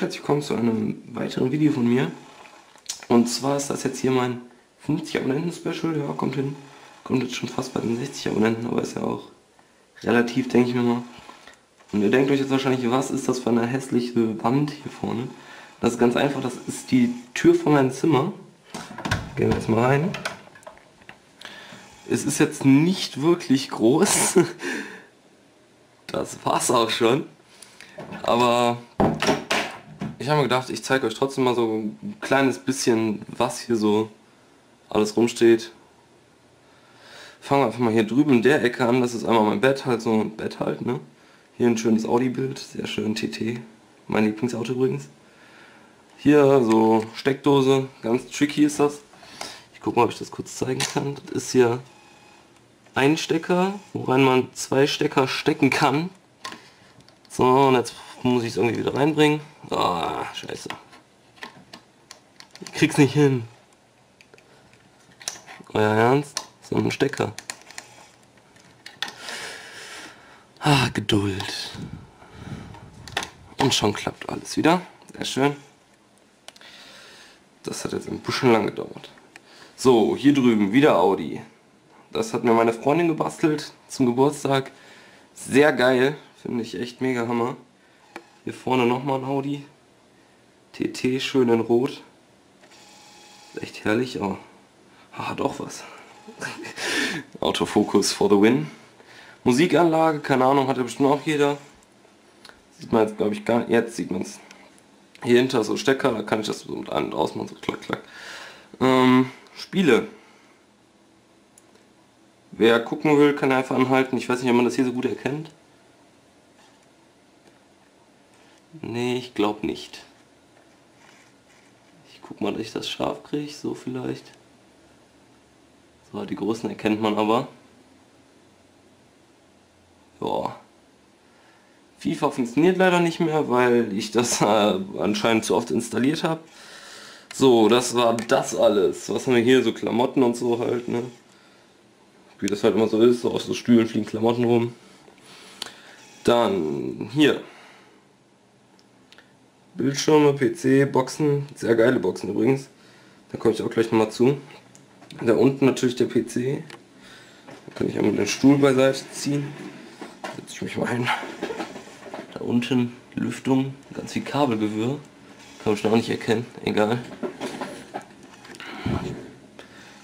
herzlich willkommen zu einem weiteren Video von mir. Und zwar ist das jetzt hier mein 50 Abonnenten Special, ja, kommt hin. Kommt jetzt schon fast bei den 60 Abonnenten, aber ist ja auch relativ, denke ich mir mal. Und ihr denkt euch jetzt wahrscheinlich, was ist das für eine hässliche Wand hier vorne? Das ist ganz einfach, das ist die Tür von meinem Zimmer. Gehen wir jetzt mal rein. Es ist jetzt nicht wirklich groß. Das war's auch schon. Aber ich habe mir gedacht, ich zeige euch trotzdem mal so ein kleines bisschen, was hier so alles rumsteht. Fangen wir einfach mal hier drüben in der Ecke an. Das ist einmal mein Bett, halt so ein Bett halt, ne? Hier ein schönes Audi-Bild, sehr schön TT. Mein Lieblingsauto übrigens. Hier so Steckdose, ganz tricky ist das. Ich gucke mal, ob ich das kurz zeigen kann. Das ist hier ein Stecker, woran man zwei Stecker stecken kann. So, und jetzt muss ich es irgendwie wieder reinbringen. Ah, oh, scheiße. Ich krieg's nicht hin. Euer Ernst? So ein Stecker. Ah, Geduld. Und schon klappt alles wieder. Sehr schön. Das hat jetzt ein bisschen lang gedauert. So, hier drüben wieder Audi. Das hat mir meine Freundin gebastelt zum Geburtstag. Sehr geil. Finde ich echt mega Hammer. Hier vorne nochmal ein Audi. TT schön in Rot. Echt herrlich. Oh. Hat auch was. Autofokus for the win. Musikanlage, keine Ahnung, hat ja bestimmt auch jeder. Sieht man jetzt glaube ich gar nicht. Jetzt sieht man es. Hier hinter so Stecker, da kann ich das so mit einem draus machen, so klack klack. Ähm, Spiele. Wer gucken will, kann einfach anhalten. Ich weiß nicht, ob man das hier so gut erkennt. Nee, ich glaube nicht. Ich guck mal, dass ich das scharf kriege, so vielleicht. So, die großen erkennt man aber. Ja. FIFA funktioniert leider nicht mehr, weil ich das äh, anscheinend zu oft installiert habe. So, das war das alles. Was haben wir hier? So Klamotten und so halt, ne? Wie das halt immer so ist, so aus so Stühlen fliegen Klamotten rum. Dann hier Bildschirme, PC, Boxen, sehr geile Boxen übrigens. Da komme ich auch gleich nochmal zu. Da unten natürlich der PC. Da kann ich einmal den Stuhl beiseite ziehen. Setze ich mich mal ein. Da unten Lüftung, ganz viel Kabelgewirr. Kann schon auch nicht erkennen, egal.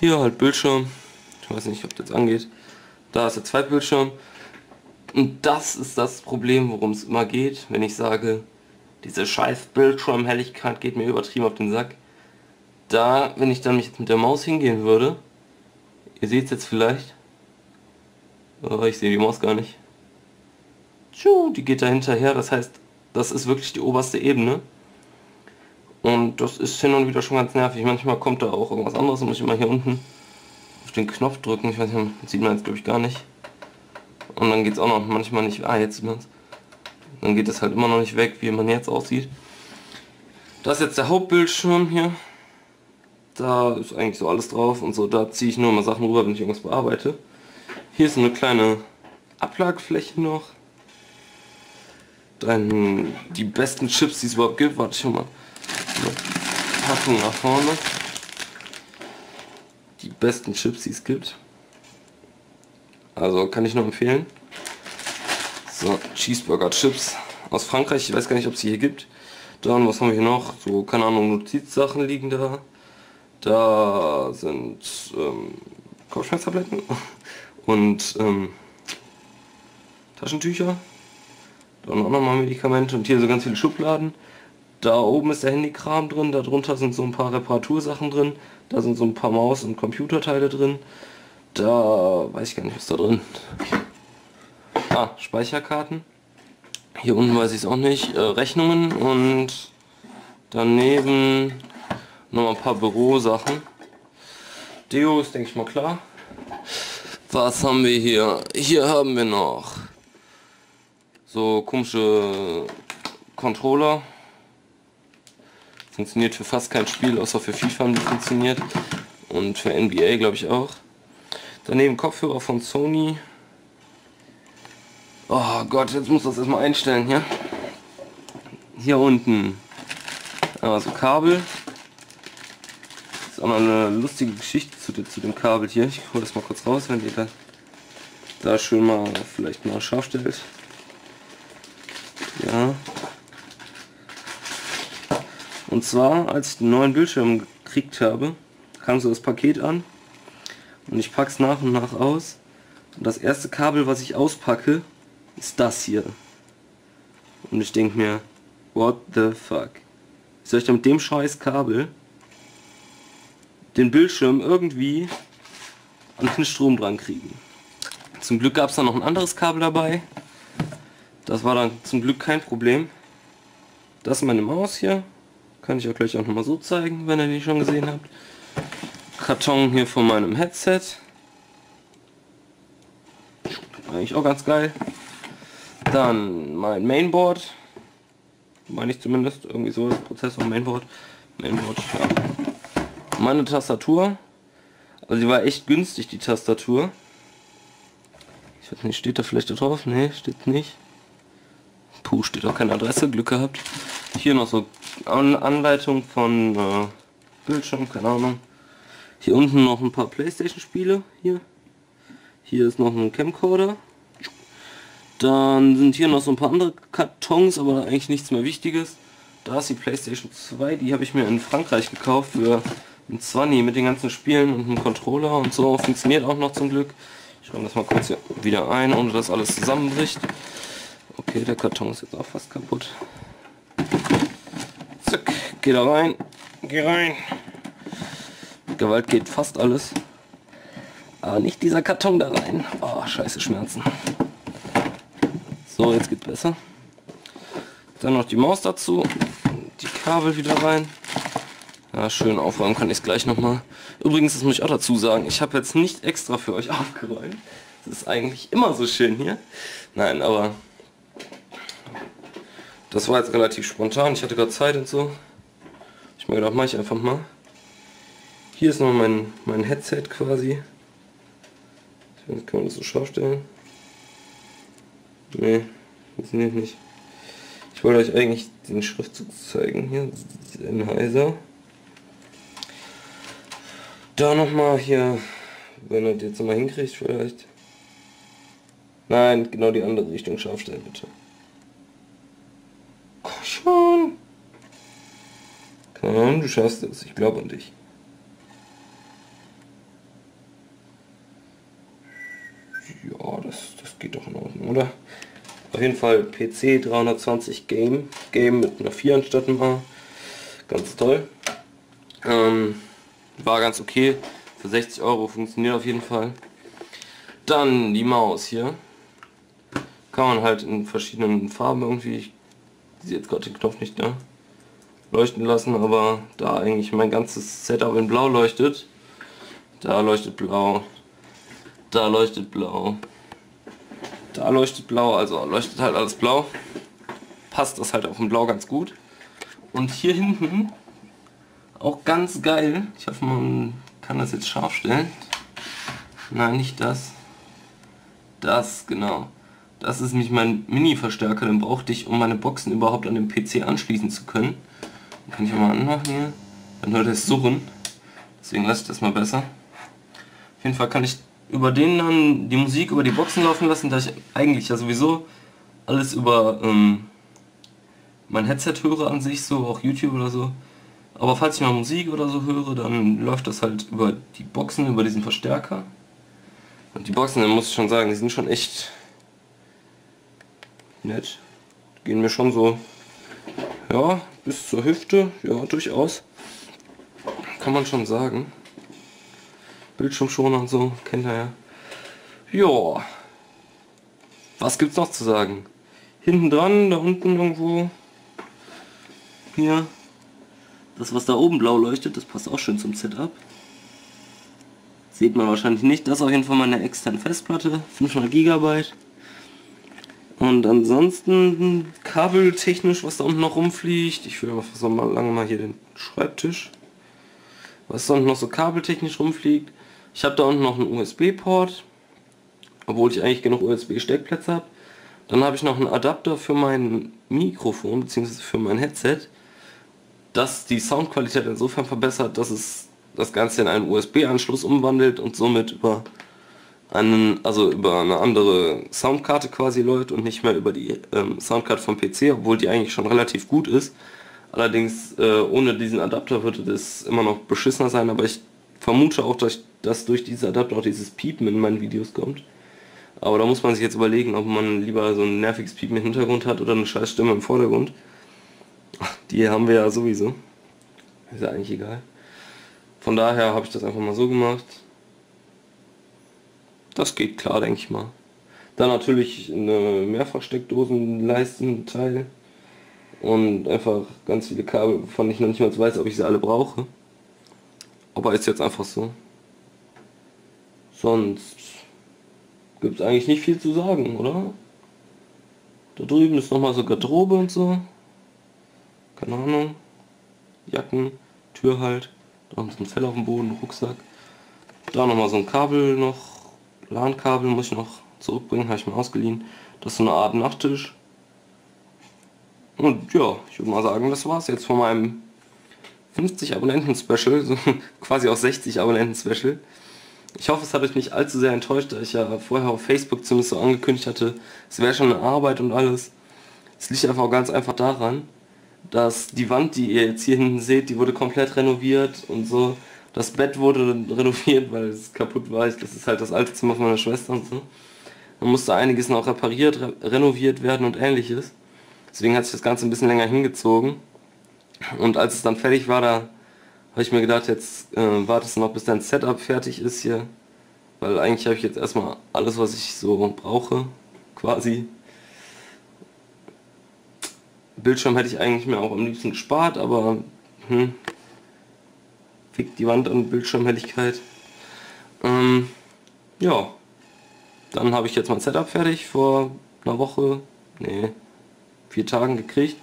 Hier halt Bildschirm. Ich weiß nicht, ob das angeht. Da ist der Zweitbildschirm. Und das ist das Problem, worum es immer geht, wenn ich sage, diese scheiß Bildschirmhelligkeit geht mir übertrieben auf den Sack. Da, wenn ich dann mich jetzt mit der Maus hingehen würde, ihr seht es jetzt vielleicht, oh, ich sehe die Maus gar nicht. Tschuh, die geht da hinterher, das heißt, das ist wirklich die oberste Ebene. Und das ist hin und wieder schon ganz nervig. Manchmal kommt da auch irgendwas anderes und muss ich mal hier unten auf den Knopf drücken. Ich weiß nicht, sieht man jetzt glaube ich gar nicht. Und dann geht es auch noch manchmal nicht. Ah, jetzt sieht man es. Dann geht es halt immer noch nicht weg, wie man jetzt aussieht. Das ist jetzt der Hauptbildschirm hier. Da ist eigentlich so alles drauf und so. Da ziehe ich nur mal Sachen rüber, wenn ich irgendwas bearbeite. Hier ist eine kleine Ablagefläche noch. Dann die besten Chips, die es überhaupt gibt. Warte, ich mal. Packung nach vorne. Die besten Chips, die es gibt. Also kann ich nur empfehlen. So, Cheeseburger Chips aus Frankreich. Ich weiß gar nicht, ob es sie hier gibt. Dann, was haben wir hier noch? So, keine Ahnung, Notizsachen liegen da. Da sind ähm, Kopfschmerztabletten und ähm, Taschentücher. Dann auch nochmal Medikamente und hier so ganz viele Schubladen. Da oben ist der Handykram drin, darunter sind so ein paar Reparatursachen drin. Da sind so ein paar Maus- und Computerteile drin. Da weiß ich gar nicht, was da drin. Ah, Speicherkarten. Hier unten weiß ich es auch nicht. Äh, Rechnungen und daneben noch ein paar Bürosachen. Deo ist denke ich mal klar. Was haben wir hier? Hier haben wir noch so komische Controller. Funktioniert für fast kein Spiel, außer für FIFA haben die funktioniert. Und für NBA glaube ich auch. Daneben Kopfhörer von Sony. Oh Gott, jetzt muss das erstmal einstellen hier. Hier unten Also Kabel. Das ist auch noch eine lustige Geschichte zu, zu dem Kabel hier. Ich hole das mal kurz raus, wenn ihr da, da schön mal vielleicht mal scharf stellt. Ja. Und zwar, als ich den neuen Bildschirm gekriegt habe, kam so das Paket an und ich packe es nach und nach aus. Und das erste Kabel, was ich auspacke, ist das hier. Und ich denke mir, what the fuck? Soll ich denn mit dem scheiß Kabel den Bildschirm irgendwie an den Strom dran kriegen? Zum Glück gab es da noch ein anderes Kabel dabei. Das war dann zum Glück kein Problem. Das ist meine Maus hier. Kann ich auch gleich auch noch mal so zeigen, wenn ihr die schon gesehen habt. Karton hier von meinem Headset. Eigentlich auch ganz geil. Dann mein Mainboard. Meine ich zumindest. Irgendwie so Prozessor Mainboard. Mainboard, ja. Meine Tastatur. Also die war echt günstig, die Tastatur. Ich weiß nicht, steht da vielleicht da drauf? Ne, steht nicht. Puh, steht auch keine Adresse, Glück gehabt. Hier noch so An Anleitung von äh, Bildschirm, keine Ahnung. Hier unten noch ein paar Playstation Spiele. Hier. Hier ist noch ein Camcorder. Dann sind hier noch so ein paar andere Kartons, aber eigentlich nichts mehr Wichtiges. Da ist die Playstation 2, die habe ich mir in Frankreich gekauft für ein 20 mit den ganzen Spielen und einem Controller und so. Funktioniert auch noch zum Glück. Ich räume das mal kurz hier wieder ein, ohne dass alles zusammenbricht. Okay, der Karton ist jetzt auch fast kaputt. Zack, geh da rein. Geh rein. Gewalt geht fast alles. Aber nicht dieser Karton da rein. Oh, scheiße Schmerzen. So, jetzt geht besser. Dann noch die Maus dazu. Die Kabel wieder rein. Ja, schön aufräumen kann ich es gleich nochmal. Übrigens, das muss ich auch dazu sagen, ich habe jetzt nicht extra für euch aufgeräumt. Das ist eigentlich immer so schön hier. Nein, aber das war jetzt relativ spontan. Ich hatte gerade Zeit und so. Ich mir gedacht, mache ich einfach mal. Hier ist noch mein, mein Headset quasi. Jetzt kann man das so scharf stellen. Nee, funktioniert nicht. Ich wollte euch eigentlich den Schriftzug zeigen hier, Sennheiser. Da nochmal hier, wenn ihr das jetzt mal hinkriegt vielleicht. Nein, genau die andere Richtung scharf stellen bitte. Komm schon. Komm, du schaffst es, ich glaube an dich. geht doch in Ordnung, oder? Auf jeden Fall PC 320 Game. Game mit einer 4 anstatt einem A. Ganz toll. Ähm, war ganz okay. Für 60 Euro funktioniert auf jeden Fall. Dann die Maus hier. Kann man halt in verschiedenen Farben irgendwie, ich sehe jetzt gerade den Knopf nicht da, leuchten lassen, aber da eigentlich mein ganzes Setup in blau leuchtet, da leuchtet blau, da leuchtet blau, da leuchtet blau, also leuchtet halt alles blau. Passt das halt auf dem Blau ganz gut. Und hier hinten, auch ganz geil, ich hoffe man kann das jetzt scharf stellen. Nein, nicht das. Das, genau. Das ist nämlich mein Mini-Verstärker, den brauchte ich, um meine Boxen überhaupt an den PC anschließen zu können. Den kann ich auch mal anmachen hier. Dann hört es surren. Deswegen lasse ich das mal besser. Auf jeden Fall kann ich über den dann die Musik über die Boxen laufen lassen, da ich eigentlich ja sowieso alles über ähm, mein Headset höre an sich, so auch YouTube oder so. Aber falls ich mal Musik oder so höre, dann läuft das halt über die Boxen, über diesen Verstärker. Und die Boxen, dann muss ich schon sagen, die sind schon echt nett. Die gehen mir schon so, ja, bis zur Hüfte, ja, durchaus. Kann man schon sagen. Bildschirmschoner und so, kennt ihr ja. Ja. Was gibt's noch zu sagen? Hinten dran, da unten irgendwo. Hier. Das, was da oben blau leuchtet, das passt auch schön zum Setup. Sieht man wahrscheinlich nicht. Das ist auf jeden Fall meine externe Festplatte. 500 GB. Und ansonsten kabeltechnisch, was da unten noch rumfliegt. Ich will einfach so mal lange mal hier den Schreibtisch. Was unten noch so kabeltechnisch rumfliegt. Ich habe da unten noch einen USB-Port, obwohl ich eigentlich genug USB-Steckplätze habe. Dann habe ich noch einen Adapter für mein Mikrofon bzw. für mein Headset. das die Soundqualität insofern verbessert, dass es das Ganze in einen USB-Anschluss umwandelt und somit über einen, also über eine andere Soundkarte quasi läuft und nicht mehr über die ähm, Soundkarte vom PC, obwohl die eigentlich schon relativ gut ist. Allerdings äh, ohne diesen Adapter würde das immer noch beschissener sein, aber ich vermute auch, dass, dass durch diesen Adapter auch dieses Piepen in meinen Videos kommt. Aber da muss man sich jetzt überlegen, ob man lieber so ein nerviges Piepen im Hintergrund hat oder eine scheiß Stimme im Vordergrund. Die haben wir ja sowieso. Ist ja eigentlich egal. Von daher habe ich das einfach mal so gemacht. Das geht klar, denke ich mal. Dann natürlich eine Mehrfachsteckdosenleistenteil und einfach ganz viele Kabel, wovon ich noch nicht mal weiß, ob ich sie alle brauche. Aber ist jetzt einfach so. Sonst gibt es eigentlich nicht viel zu sagen, oder? Da drüben ist nochmal so Garderobe und so. Keine Ahnung. Jacken, Tür halt. Da ist ein Fell auf dem Boden, Rucksack. Da nochmal so ein Kabel noch. LAN-Kabel muss ich noch zurückbringen, habe ich mir ausgeliehen. Das ist so eine Art Nachttisch. Und ja, ich würde mal sagen, das war's jetzt von meinem 50 Abonnenten-Special, so quasi auch 60 Abonnenten-Special. Ich hoffe, es hat euch nicht allzu sehr enttäuscht, da ich ja vorher auf Facebook zumindest so angekündigt hatte, es wäre schon eine Arbeit und alles. Es liegt einfach auch ganz einfach daran, dass die Wand, die ihr jetzt hier hinten seht, die wurde komplett renoviert und so. Das Bett wurde renoviert, weil es kaputt war. Das ist halt das alte Zimmer von meiner Schwester und so. Dann musste einiges noch repariert, re renoviert werden und ähnliches. Deswegen hat sich das Ganze ein bisschen länger hingezogen. Und als es dann fertig war, da habe ich mir gedacht, jetzt äh, wartest du noch, bis dein Setup fertig ist hier. Weil eigentlich habe ich jetzt erstmal alles, was ich so brauche, quasi. Bildschirm hätte ich eigentlich mir auch am liebsten gespart, aber hm, fickt die Wand an Bildschirmhelligkeit. Ähm, ja, dann habe ich jetzt mein Setup fertig vor einer Woche, nee, vier Tagen gekriegt.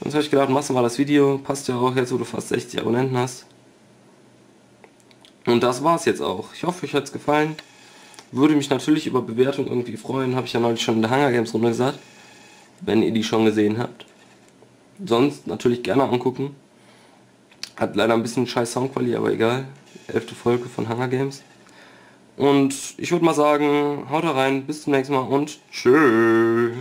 Sonst habe ich gedacht, machst du mal das Video, passt ja auch jetzt, wo du fast 60 Abonnenten hast. Und das war's jetzt auch. Ich hoffe, euch es gefallen. Würde mich natürlich über Bewertung irgendwie freuen, habe ich ja neulich schon in der Hunger Games Runde gesagt wenn ihr die schon gesehen habt. Sonst natürlich gerne angucken. Hat leider ein bisschen scheiß Soundqualität, aber egal. Elfte Folge von Hunger Games. Und ich würde mal sagen, haut rein, bis zum nächsten Mal und tschüss.